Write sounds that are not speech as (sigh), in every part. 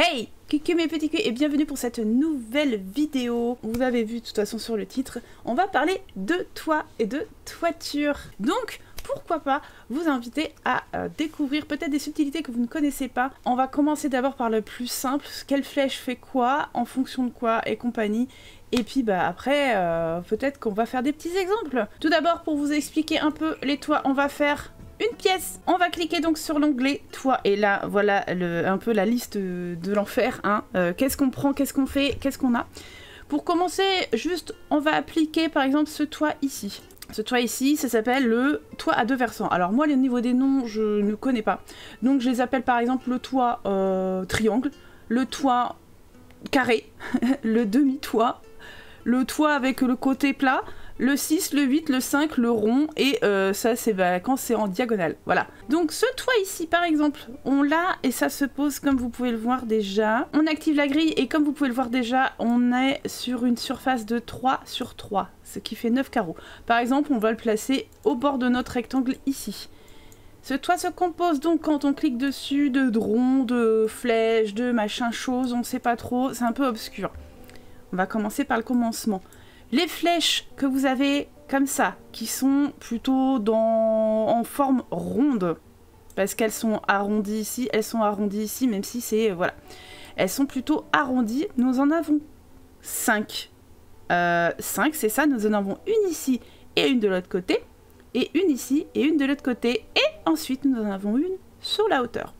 Hey Coucou mes petits culs et bienvenue pour cette nouvelle vidéo. Vous avez vu de toute façon sur le titre, on va parler de toit et de toiture. Donc, pourquoi pas vous inviter à euh, découvrir peut-être des subtilités que vous ne connaissez pas. On va commencer d'abord par le plus simple, quelle flèche fait quoi, en fonction de quoi et compagnie. Et puis bah après, euh, peut-être qu'on va faire des petits exemples. Tout d'abord, pour vous expliquer un peu les toits, on va faire une pièce. On va cliquer donc sur l'onglet toit et là voilà un peu la liste de l'enfer. Hein. Euh, qu'est-ce qu'on prend, qu'est-ce qu'on fait, qu'est-ce qu'on a. Pour commencer, juste on va appliquer par exemple ce toit ici. Ce toit ici, ça s'appelle le toit à deux versants. Alors moi, au niveau des noms, je ne connais pas. Donc je les appelle par exemple le toit euh, triangle, le toit carré, (laughs) le demi-toit, le toit avec le côté plat, le 6, le 8, le 5, le rond, et euh, ça c'est quand c'est en diagonale. Voilà. Donc ce toit ici par exemple, on l'a et ça se pose comme vous pouvez le voir déjà. On active la grille et comme vous pouvez le voir déjà, on est sur une surface de 3 sur 3, ce qui fait 9 carreaux. Par exemple, on va le placer au bord de notre rectangle ici. Ce toit se compose donc quand on clique dessus de ronds, de flèches, de machin chose, on sait pas trop, c'est un peu obscur. On va commencer par le commencement. Les flèches que vous avez comme ça, qui sont plutôt en forme ronde, parce qu'elles sont arrondies ici, elles sont arrondies ici, même si c'est... voilà. Elles sont plutôt arrondies. Nous en avons 5. 5, euh, c'est ça. Nous en avons une ici et une de l'autre côté. Et une ici et une de l'autre côté. Et ensuite, nous en avons une sur la hauteur.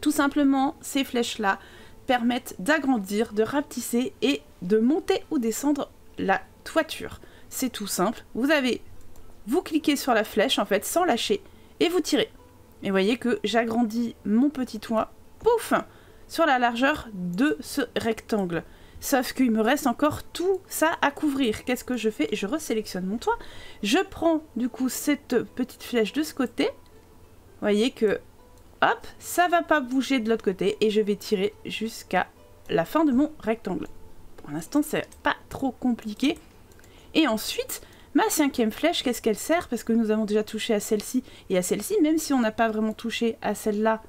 Tout simplement, ces flèches-là permettent d'agrandir, de rapetisser et de monter ou descendre la toiture. C'est tout simple. Vous avez, vous cliquez sur la flèche en fait sans lâcher et vous tirez. Et voyez que j'agrandis mon petit toit, pouf, sur la largeur de ce rectangle. Sauf qu'il me reste encore tout ça à couvrir. Qu'est-ce que je fais? Je resélectionne mon toit. Je prends du coup cette petite flèche de ce côté. Vous voyez que, hop, ça va pas bouger de l'autre côté. Et je vais tirer jusqu'à la fin de mon rectangle. Pour l'instant, c'est pas trop compliqué. Et ensuite, ma cinquième flèche, qu'est-ce qu'elle sert? Parce que nous avons déjà touché à celle-ci et à celle-ci, même si on n'a pas vraiment touché à celle-là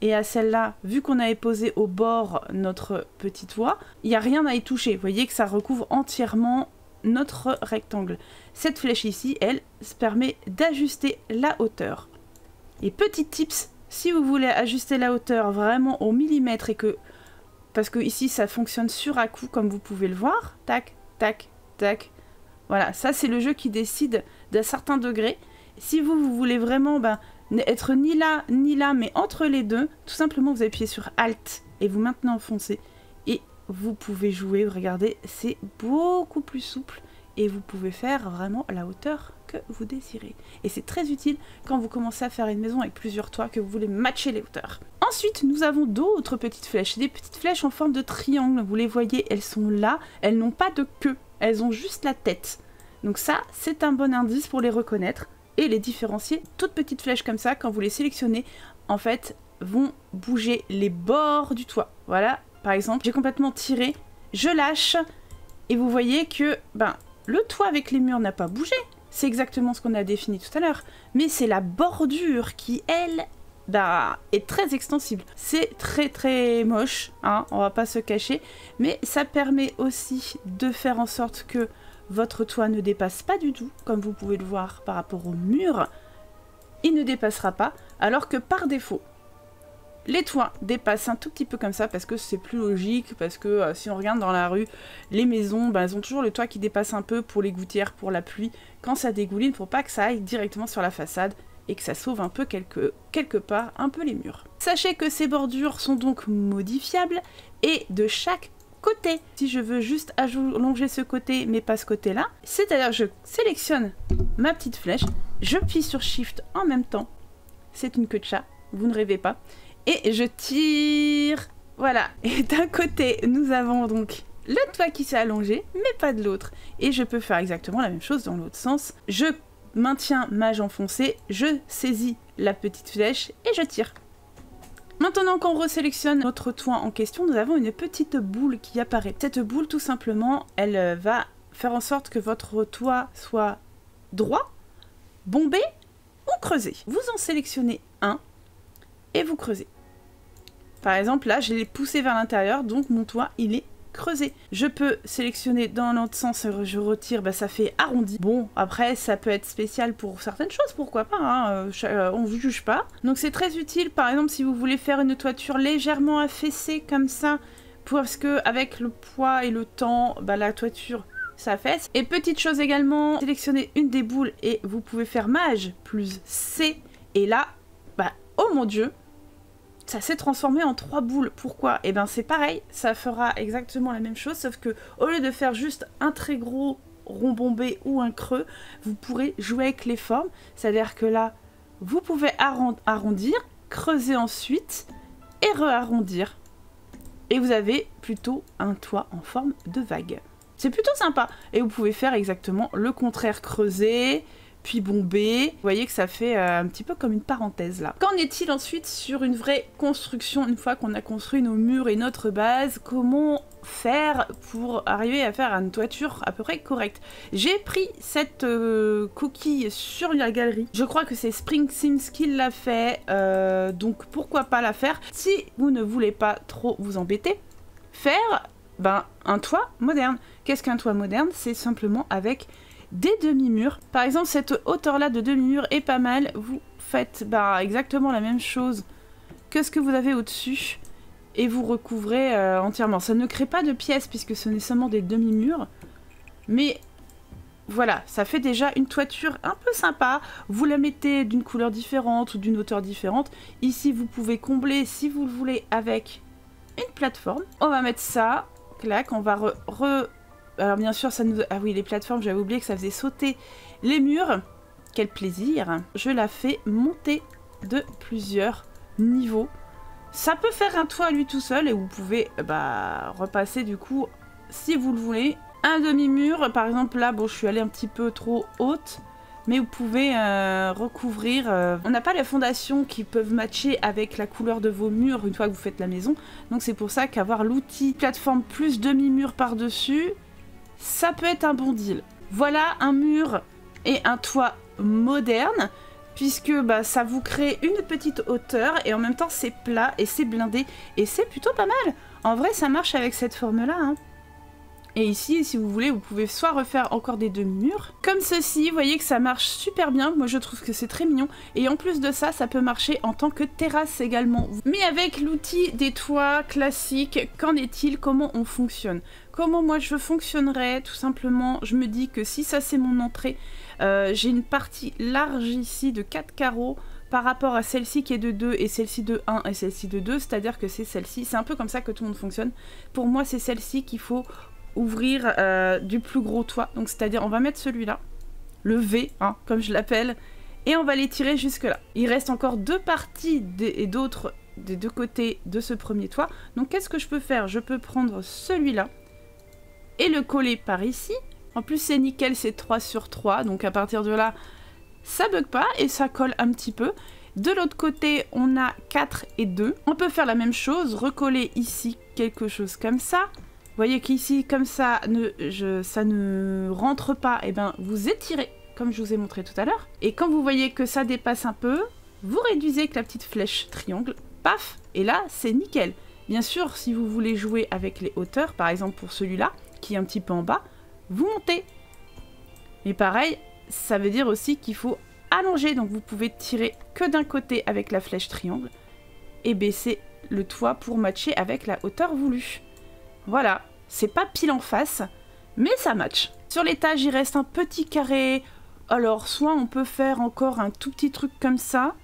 et à celle-là, vu qu'on avait posé au bord notre petit toit, il n'y a rien à y toucher. Vous voyez que ça recouvre entièrement notre rectangle. Cette flèche ici, elle, permet d'ajuster la hauteur. Et petit tips, si vous voulez ajuster la hauteur vraiment au millimètre et que... Parce que ici, ça fonctionne sur à coup, comme vous pouvez le voir. Tac, tac, tac. Voilà, ça c'est le jeu qui décide d'un certain degré. Si vous, vous voulez vraiment ben, être ni là ni là, mais entre les deux, tout simplement vous appuyez sur Alt et vous maintenez enfoncé. Et vous pouvez jouer, regardez, c'est beaucoup plus souple et vous pouvez faire vraiment la hauteur que vous désirez. Et c'est très utile quand vous commencez à faire une maison avec plusieurs toits, que vous voulez matcher les hauteurs. Ensuite, nous avons d'autres petites flèches, des petites flèches en forme de triangle. Vous les voyez, elles sont là, elles n'ont pas de queue elles ont juste la tête. Donc ça, c'est un bon indice pour les reconnaître et les différencier. Toutes petites flèches comme ça, quand vous les sélectionnez, en fait, vont bouger les bords du toit. Voilà, par exemple, j'ai complètement tiré, je lâche, et vous voyez que ben, le toit avec les murs n'a pas bougé. C'est exactement ce qu'on a défini tout à l'heure. Mais c'est la bordure qui, elle, est très extensible. C'est très très moche, hein, on va pas se cacher, mais ça permet aussi de faire en sorte que votre toit ne dépasse pas du tout, comme vous pouvez le voir par rapport au mur. Il ne dépassera pas, alors que par défaut, les toits dépassent un tout petit peu comme ça parce que c'est plus logique, parce que euh, si on regarde dans la rue, les maisons, bah, elles ont toujours le toit qui dépasse un peu pour les gouttières, pour la pluie. Quand ça dégouline, faut pas que ça aille directement sur la façade et que ça sauve un peu quelque, quelque part un peu les murs. Sachez que ces bordures sont donc modifiables et de chaque côté. Si je veux juste allonger ce côté mais pas ce côté là, c'est-à-dire je sélectionne ma petite flèche, je plie sur Shift en même temps, c'est une queue de chat, vous ne rêvez pas, et je tire, voilà. (laughs) Et d'un côté nous avons donc le toit qui s'est allongé mais pas de l'autre. Et je peux faire exactement la même chose dans l'autre sens. Je maintiens mage enfoncé, je saisis la petite flèche et je tire. Maintenant qu'on resélectionne notre toit en question, nous avons une petite boule qui apparaît. Cette boule, tout simplement, elle euh, va faire en sorte que votre toit soit droit, bombé ou creusé. Vous en sélectionnez un et vous creusez. Par exemple, là, je l'ai poussé vers l'intérieur, donc mon toit, il est creusé. Je peux sélectionner dans l'autre sens, je retire, bah, ça fait arrondi. Bon, après, ça peut être spécial pour certaines choses, pourquoi pas, hein, euh, euh, on vous juge pas. Donc c'est très utile, par exemple, si vous voulez faire une toiture légèrement affaissée comme ça, parce que avec le poids et le temps, bah, la toiture s'affaisse. Et petite chose également, sélectionnez une des boules et vous pouvez faire mage plus C. Et là, bah, oh mon dieu, ça s'est transformé en trois boules. Pourquoi? Eh ben c'est pareil, ça fera exactement la même chose, sauf que au lieu de faire juste un très gros rond bombé ou un creux, vous pourrez jouer avec les formes. C'est-à-dire que là, vous pouvez arrondir, creuser ensuite et re-arrondir. Et vous avez plutôt un toit en forme de vague. C'est plutôt sympa. Et vous pouvez faire exactement le contraire, creuser, puis bombé. Vous voyez que ça fait euh, un petit peu comme une parenthèse là. Qu'en est-il ensuite sur une vraie construction une fois qu'on a construit nos murs et notre base? Comment faire pour arriver à faire une toiture à peu près correcte? J'ai pris cette euh, coquille sur la galerie. Je crois que c'est Spring Sims qui l'a fait, euh, donc pourquoi pas la faire? Si vous ne voulez pas trop vous embêter, faire ben, un toit moderne. Qu'est-ce qu'un toit moderne? C'est simplement avec des demi-murs. Par exemple, cette hauteur-là de demi-mur est pas mal. Vous faites bah, exactement la même chose que ce que vous avez au-dessus et vous recouvrez euh, entièrement. Ça ne crée pas de pièces puisque ce n'est seulement des demi-murs. Mais voilà, ça fait déjà une toiture un peu sympa. Vous la mettez d'une couleur différente ou d'une hauteur différente. Ici, vous pouvez combler si vous le voulez avec une plateforme. On va mettre ça. Clac, on va re alors bien sûr, ça nous... Ah oui, les plateformes, j'avais oublié que ça faisait sauter les murs. Quel plaisir Je la fais monter de plusieurs niveaux. Ça peut faire un toit lui tout seul et vous pouvez bah, repasser du coup, si vous le voulez, un demi-mur. Par exemple là, bon je suis allée un petit peu trop haute, mais vous pouvez euh, recouvrir... Euh, on n'a pas les fondations qui peuvent matcher avec la couleur de vos murs une fois que vous faites la maison. Donc c'est pour ça qu'avoir l'outil plateforme plus demi-mur par-dessus, ça peut être un bon deal. Voilà un mur et un toit moderne, puisque bah, ça vous crée une petite hauteur et en même temps c'est plat et c'est blindé et c'est plutôt pas mal. En vrai, ça marche avec cette forme-là. Hein. Et ici, si vous voulez, vous pouvez soit refaire encore des demi-murs, comme ceci, vous voyez que ça marche super bien, moi je trouve que c'est très mignon, et en plus de ça, ça peut marcher en tant que terrasse également. Mais avec l'outil des toits classiques, qu'en est-il? Comment on fonctionne? Comment moi je fonctionnerais Tout simplement, je me dis que si ça c'est mon entrée, euh, j'ai une partie large ici de 4 carreaux, par rapport à celle-ci qui est de 2 et celle-ci de 1 et celle-ci de 2, c'est-à-dire que c'est celle-ci, c'est un peu comme ça que tout le monde fonctionne. Pour moi, c'est celle-ci qu'il faut ouvrir euh, du plus gros toit. Donc c'est-à-dire on va mettre celui-là, le V, hein, comme je l'appelle, et on va les tirer jusque là. Il reste encore deux parties et d'autres des deux côtés de ce premier toit. Donc qu'est-ce que je peux faire? Je peux prendre celui-là et le coller par ici. En plus c'est nickel, c'est 3 sur 3, donc à partir de là, ça bug pas et ça colle un petit peu. De l'autre côté, on a 4 et 2. On peut faire la même chose, recoller ici quelque chose comme ça voyez qu'ici, comme ça, ça ne rentre pas, et eh ben vous étirez, comme je vous ai montré tout à l'heure. Et quand vous voyez que ça dépasse un peu, vous réduisez avec la petite flèche triangle, paf, et là, c'est nickel. Bien sûr, si vous voulez jouer avec les hauteurs, par exemple pour celui-là, qui est un petit peu en bas, vous montez. Mais pareil, ça veut dire aussi qu'il faut allonger, donc vous pouvez tirer que d'un côté avec la flèche triangle et baisser le toit pour matcher avec la hauteur voulue. Voilà, c'est pas pile en face, mais ça match. Sur l'étage, il reste un petit carré. Alors, soit on peut faire encore un tout petit truc comme ça.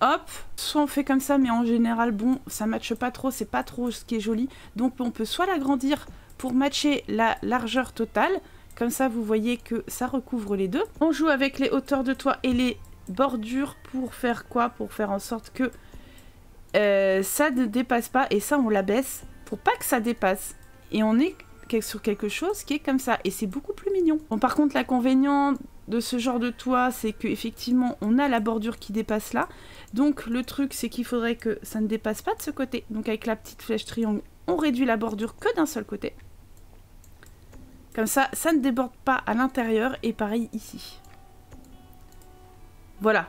Hop, soit on fait comme ça, mais en général, bon, ça matche pas trop, c'est pas trop ce qui est joli. Donc on peut soit l'agrandir pour matcher la largeur totale, comme ça vous voyez que ça recouvre les deux. On joue avec les hauteurs de toit et les bordures pour faire quoi? Pour faire en sorte que euh, ça ne dépasse pas, et ça on la baisse pour pas que ça dépasse. Et on est sur quelque chose qui est comme ça et c'est beaucoup plus mignon. Bon par contre l'inconvénient de ce genre de toit c'est qu'effectivement on a la bordure qui dépasse là. Donc le truc c'est qu'il faudrait que ça ne dépasse pas de ce côté. Donc avec la petite flèche triangle on réduit la bordure que d'un seul côté comme ça ça ne déborde pas à l'intérieur et pareil ici voilà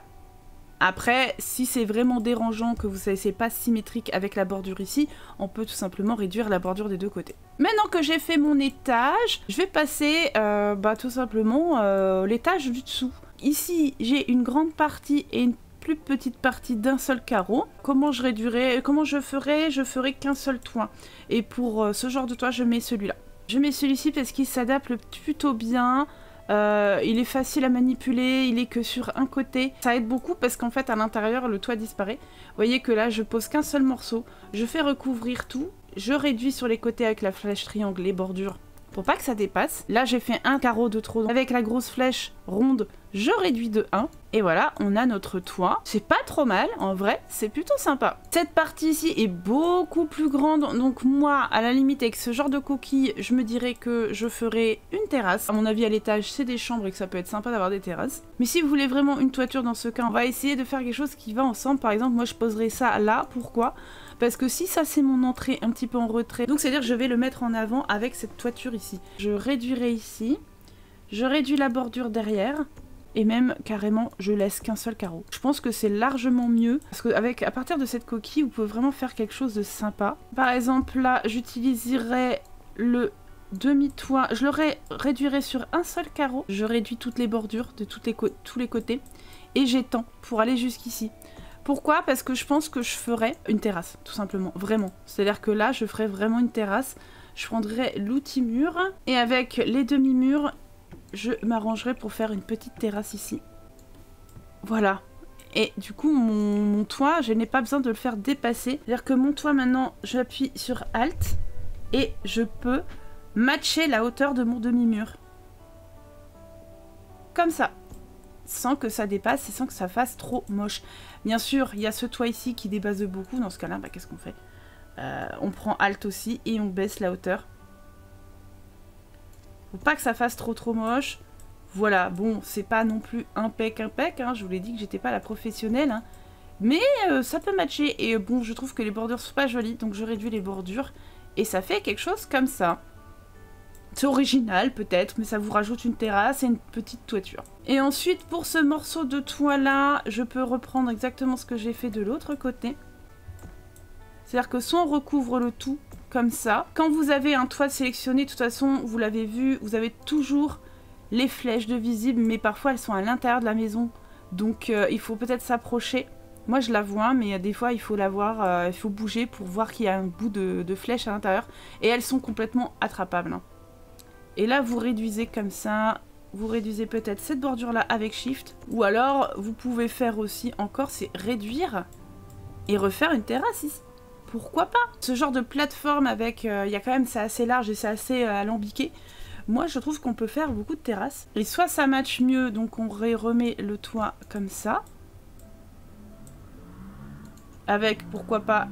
Après, si c'est vraiment dérangeant que vous savez c'est pas symétrique avec la bordure ici, on peut tout simplement réduire la bordure des deux côtés. Maintenant que j'ai fait mon étage, je vais passer euh, bah, tout simplement euh, l'étage du dessous. Ici, j'ai une grande partie et une plus petite partie d'un seul carreau. Comment je réduirai, comment je ferai Je ferai qu'un seul toit. Et pour euh, ce genre de toit, je mets celui-là. Je mets celui-ci parce qu'il s'adapte plutôt bien. Euh, il est facile à manipuler, il est que sur un côté. Ça aide beaucoup parce qu'en fait à l'intérieur le toit disparaît. Vous voyez que là je pose qu'un seul morceau. Je fais recouvrir tout. Je réduis sur les côtés avec la flèche triangle les bordures pour pas que ça dépasse. Là, j'ai fait un carreau de trop. Avec la grosse flèche ronde, je réduis de 1. Et voilà, on a notre toit. C'est pas trop mal, en vrai, c'est plutôt sympa. Cette partie ici est beaucoup plus grande, donc moi, à la limite, avec ce genre de coquille, je me dirais que je ferais une terrasse. À mon avis, à l'étage, c'est des chambres et que ça peut être sympa d'avoir des terrasses. Mais si vous voulez vraiment une toiture dans ce cas, on va essayer de faire quelque chose qui va ensemble. Par exemple, moi, je poserai ça là. Pourquoi? Parce que si ça c'est mon entrée un petit peu en retrait, donc c'est-à-dire que je vais le mettre en avant avec cette toiture ici. Je réduirai ici, je réduis la bordure derrière, et même carrément je laisse qu'un seul carreau. Je pense que c'est largement mieux parce qu'avec à partir de cette coquille vous pouvez vraiment faire quelque chose de sympa. Par exemple là j'utiliserai le demi-toit, je le réduirai sur un seul carreau, je réduis toutes les bordures de tous les côtés et j'étends pour aller jusqu'ici. Pourquoi? Parce que je pense que je ferais une terrasse, tout simplement, vraiment. C'est-à-dire que là, je ferais vraiment une terrasse. Je prendrais l'outil mur et avec les demi-murs, je m'arrangerai pour faire une petite terrasse ici. Voilà. Et du coup, mon, toit, je n'ai pas besoin de le faire dépasser. C'est-à-dire que mon toit, maintenant, j'appuie sur Alt et je peux matcher la hauteur de mon demi-mur. Comme ça sans que ça dépasse et sans que ça fasse trop moche. Bien sûr, il y a ce toit ici qui dépasse beaucoup. Dans ce cas-là, bah, qu'est-ce qu'on fait? Euh, On prend Alt aussi et on baisse la hauteur. Faut pas que ça fasse trop trop moche. Voilà, bon, c'est pas non plus impec impec. Hein. Je vous l'ai dit que j'étais pas la professionnelle. Hein. Mais euh, ça peut matcher. Et bon, je trouve que les bordures sont pas jolies. Donc je réduis les bordures. Et ça fait quelque chose comme ça. C'est original peut-être, mais ça vous rajoute une terrasse et une petite toiture. Et ensuite, pour ce morceau de toit là, je peux reprendre exactement ce que j'ai fait de l'autre côté. C'est-à-dire que soit on recouvre le tout comme ça. Quand vous avez un toit sélectionné, de toute façon, vous l'avez vu, vous avez toujours les flèches de visible, mais parfois elles sont à l'intérieur de la maison. Donc euh, il faut peut-être s'approcher. Moi je la vois, mais des fois il faut la voir, euh, il faut bouger pour voir qu'il y a un bout de, de flèche à l'intérieur. Et elles sont complètement attrapables. Hein. Et là, vous réduisez comme ça. Vous réduisez peut-être cette bordure-là avec Shift. Ou alors, vous pouvez faire aussi encore, c'est réduire et refaire une terrasse ici. Pourquoi pas? Ce genre de plateforme avec... Euh, il y a quand même, c'est assez large et c'est assez euh, alambiqué. Moi, je trouve qu'on peut faire beaucoup de terrasses. Et soit ça match mieux, donc on remet le toit comme ça. Avec, pourquoi pas,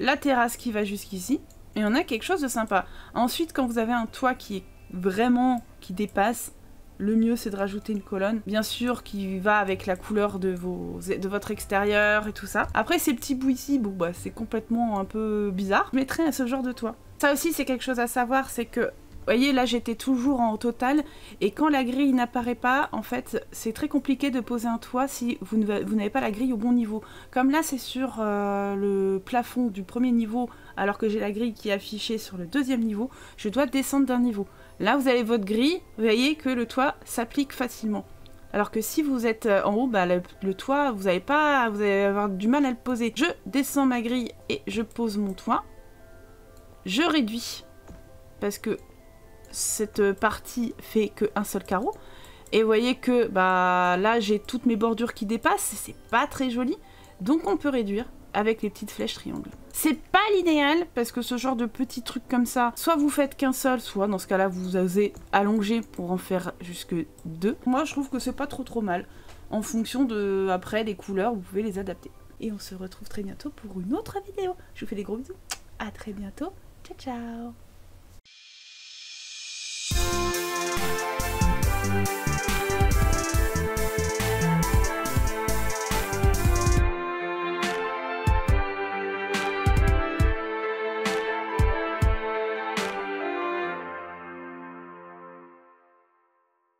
la terrasse qui va jusqu'ici et on a quelque chose de sympa. Ensuite, quand vous avez un toit qui est vraiment qui dépasse, le mieux c'est de rajouter une colonne, bien sûr qui va avec la couleur de, vos, de votre extérieur et tout ça. Après ces petits bouts ici, bon bah c'est complètement un peu bizarre. Je mettrai à ce genre de toit. Ça aussi c'est quelque chose à savoir, c'est que voyez, là j'étais toujours en total, et quand la grille n'apparaît pas, en fait, c'est très compliqué de poser un toit si vous n'avez pas la grille au bon niveau. Comme là, c'est sur euh, le plafond du premier niveau, alors que j'ai la grille qui est affichée sur le deuxième niveau, je dois descendre d'un niveau. Là, vous avez votre grille, vous voyez que le toit s'applique facilement. Alors que si vous êtes euh, en haut, bah, le, toit, vous allez pas, vous allez avoir du mal à le poser. Je descends ma grille et je pose mon toit. Je réduis parce que cette partie fait qu'un seul carreau. Et vous voyez que bah, là j'ai toutes mes bordures qui dépassent, c'est pas très joli. Donc on peut réduire avec les petites flèches triangles. C'est pas l'idéal parce que ce genre de petits trucs comme ça, soit vous faites qu'un seul, soit dans ce cas-là vous osez allonger pour en faire jusque deux. Moi je trouve que c'est pas trop trop mal. En fonction de après les couleurs, vous pouvez les adapter. Et on se retrouve très bientôt pour une autre vidéo. Je vous fais des gros bisous. À très bientôt. Ciao ciao